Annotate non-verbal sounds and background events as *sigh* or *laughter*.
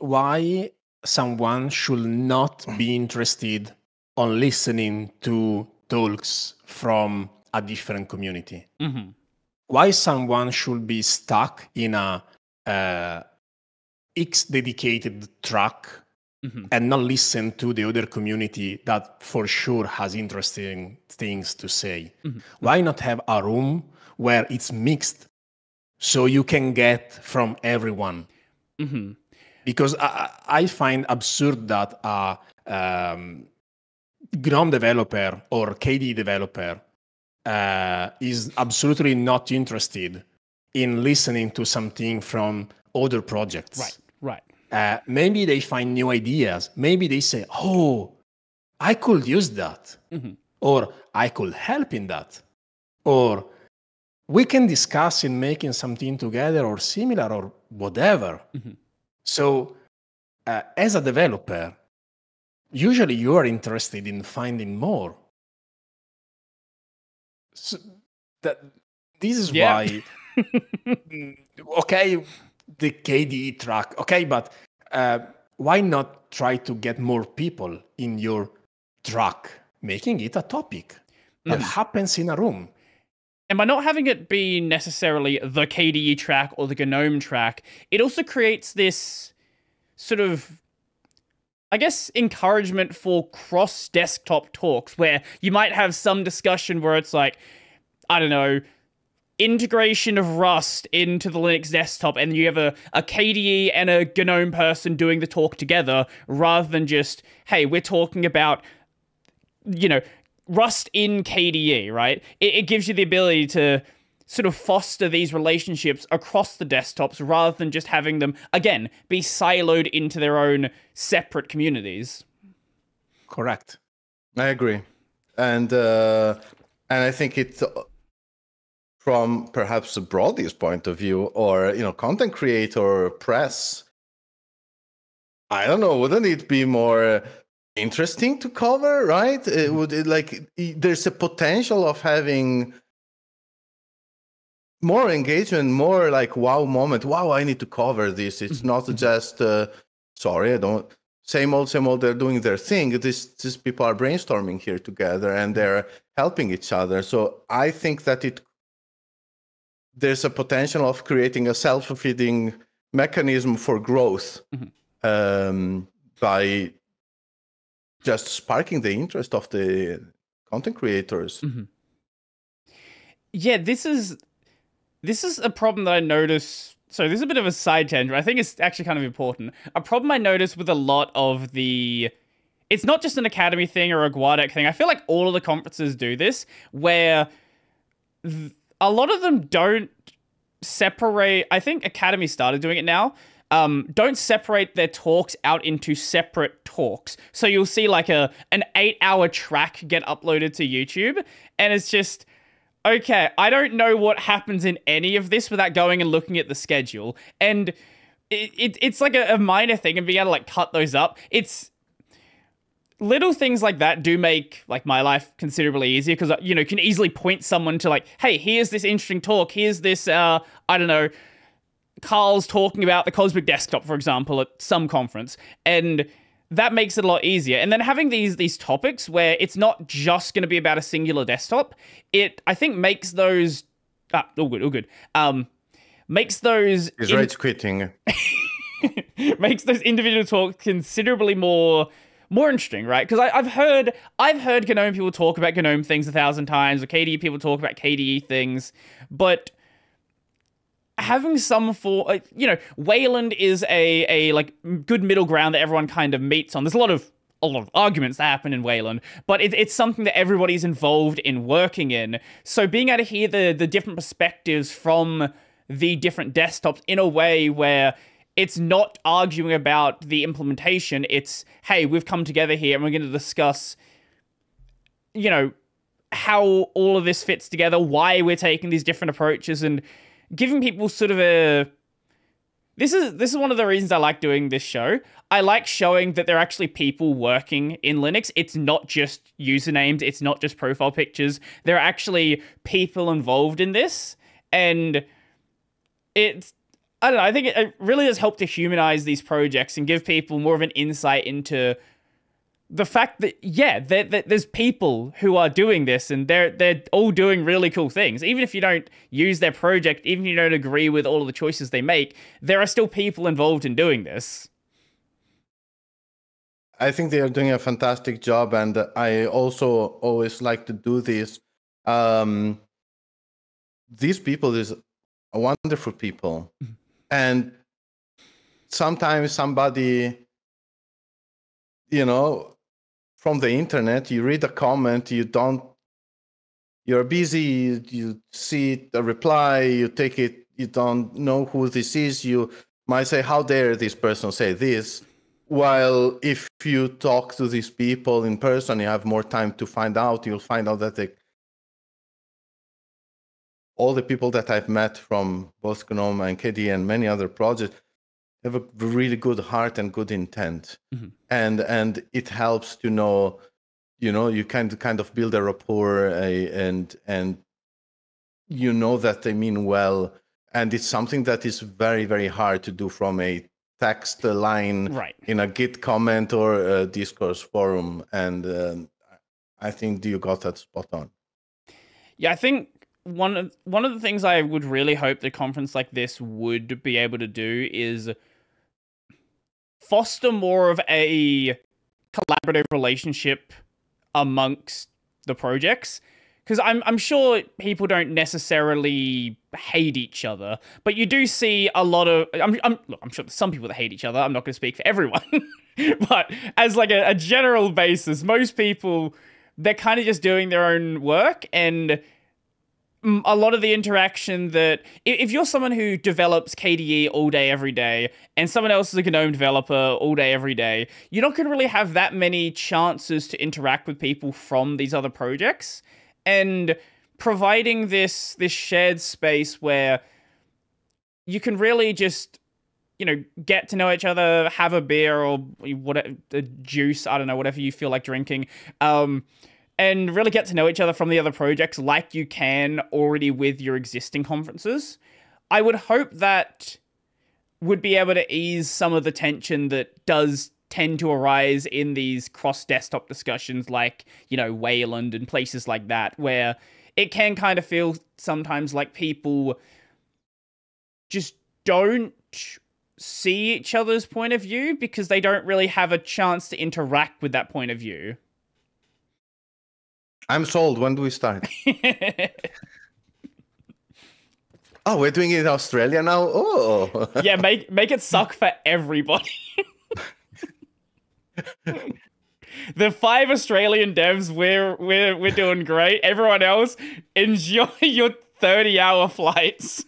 why someone should not be interested on listening to talks from a different community? Mm-hmm. Why someone should be stuck in a uh, X dedicated track Mm-hmm. and not listen to the other community that for sure has interesting things to say? Mm-hmm. Why not have a room where it's mixed so you can get from everyone? Mm-hmm. because I, I find absurd that a um, GNOME developer or KDE developer uh, is absolutely not interested in listening to something from other projects. Right, right. Uh, maybe they find new ideas. Maybe they say, "Oh, I could use that," Mhm. or "I could help in that," or we can discuss in making something together or similar or whatever. Mhm. So, uh, as a developer, usually you are interested in finding more. So that this is Yeah. why. *laughs* Mm, okay, the KDE track. Okay, but uh, why not try to get more people in your track, making it a topic that Mm. happens in a room? And by not having it be necessarily the KDE track or the GNOME track, it also creates this sort of, I guess, encouragement for cross desktop talks where you might have some discussion where it's like, I don't know, integration of Rust into the Linux desktop, and you have a, a KDE and a GNOME person doing the talk together rather than just, hey, we're talking about you know, Rust in KDE, right? It, it gives you the ability to sort of foster these relationships across the desktops rather than just having them, again, be siloed into their own separate communities. Correct. I agree, and uh, and I think it's uh, from perhaps a broadest point of view, or you know, content creator press. I don't know. Wouldn't it be more interesting to cover? Right? It would it, like there's a potential of having more engagement, more like wow moment. Wow, I need to cover this. It's not just uh, sorry, I don't same old, same old. They're doing their thing. This, these people are brainstorming here together, and they're helping each other. So I think that it there's a potential of creating a self-feeding mechanism for growth Mhm. um, by just sparking the interest of the content creators. Mm-hmm. Yeah, this is this is a problem that I notice. So this is a bit of a side tangent. I think it's actually kind of important. A problem I notice with a lot of the it's not just an Akademy thing or a Guadec thing. I feel like all of the conferences do this, where th- a lot of them don't separate. I think Akademy started doing it now. Um, don't separate their talks out into separate talks. So you'll see like a an eight hour track get uploaded to YouTube, and it's just okay. I don't know what happens in any of this without going and looking at the schedule, and it, it it's like a, a minor thing, and being able to like cut those up. It's little things like that do make like my life considerably easier because you know you can easily point someone to like hey here's this interesting talk here's this uh i don't know carl's talking about the cosmic desktop for example at some conference and that makes it a lot easier and then having these these topics where it's not just going to be about a singular desktop it i think makes those ah all good all good um makes those Is in- quitting. *laughs* makes those individual talks considerably more more interesting, right? Because I've heard I've heard GNOME people talk about GNOME things a thousand times, or KDE people talk about KDE things, but having some for uh, you know, Wayland is a a like good middle ground that everyone kind of meets on. There's a lot of a lot of arguments that happen in Wayland, but it, it's something that everybody's involved in working in. So being able to hear the the different perspectives from the different desktops in a way where it's not arguing about the implementation. It's hey, we've come together here and we're going to discuss, you know, how all of this fits together, why we're taking these different approaches, and giving people sort of a this is this is one of the reasons I like doing this show. I like showing that there are actually people working in Linux. It's not just usernames, it's not just profile pictures. There are actually people involved in this and it's I don't know. I think it, really does help to humanize these projects and give people more of an insight into the fact that yeah, that there's people who are doing this and they're they're all doing really cool things. Even if you don't use their project, even if you don't agree with all of the choices they make, there are still people involved in doing this. I think they are doing a fantastic job, and I also always like to do this. Um, these people is wonderful people, mm-hmm. and sometimes somebody, you know, from the internet, you read a comment, you don't, you're busy, you see the reply, you take it, you don't know who this is, you might say, How dare this person say this? While if you talk to these people in person, you have more time to find out, you'll find out that they, all the people that I've met from both GNOME and KDE and many other projects, have a really good heart and good intent mm-hmm. and and it helps to know you know you kind of kind of build a rapport and and you know that they mean well and it's something that is very very hard to do from a text line right. in a git comment or a discourse forum and uh, i think you got that spot on yeah i think one of one of the things I would really hope the conference like this would be able to do is foster more of a collaborative relationship amongst the projects because I'm I'm sure people don't necessarily hate each other, but you do see a lot of I'm I'm look, I'm sure there's some people that hate each other. I'm not going to speak for everyone, *laughs* but as like a, a general basis, most people they're kind of just doing their own work and a lot of the interaction that if you're someone who develops KDE all day every day and someone else is a GNOME developer all day every day, you're not going to really have that many chances to interact with people from these other projects and providing this this shared space where you can really just you know get to know each other, have a beer or whatever a juice, I don't know, whatever you feel like drinking. Um and really get to know each other from the other projects like you can already with your existing conferences. I would hope that would be able to ease some of the tension that does tend to arise in these cross desktop discussions like, you know, Wayland and places like that, where it can kind of feel sometimes like people just don't see each other's point of view because they don't really have a chance to interact with that point of view. I'm sold. When do we start? *laughs* oh, we're doing it in Australia now. Oh, yeah. Make make it suck for everybody. *laughs* the five Australian devs, we're we're we're doing great. Everyone else, enjoy your thirty hour flights.